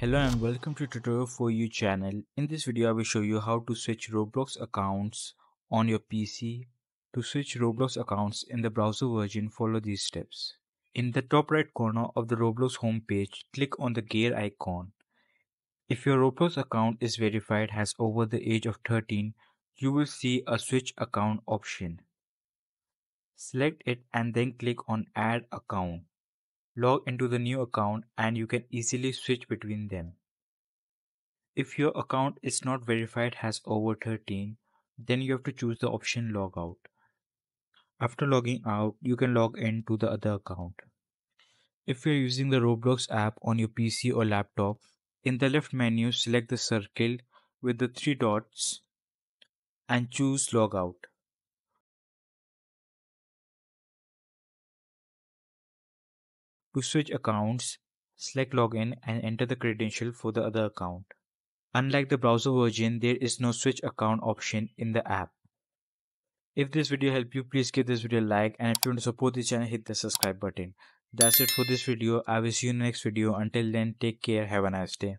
Hello and welcome to tutorial for you channel. In this video I will show you how to switch Roblox accounts on your PC. To switch Roblox accounts in the browser version follow these steps. In the top right corner of the Roblox homepage click on the gear icon. If your Roblox account is verified has over the age of 13 you will see a switch account option. Select it and then click on add account log into the new account and you can easily switch between them. If your account is not verified has over 13, then you have to choose the option logout. After logging out, you can log in to the other account. If you're using the Roblox app on your PC or laptop, in the left menu select the circle with the three dots and choose logout. To switch accounts, select login and enter the credential for the other account. Unlike the browser version, there is no switch account option in the app. If this video helped you, please give this video a like and if you want to support this channel, hit the subscribe button. That's it for this video. I will see you in the next video. Until then, take care. Have a nice day.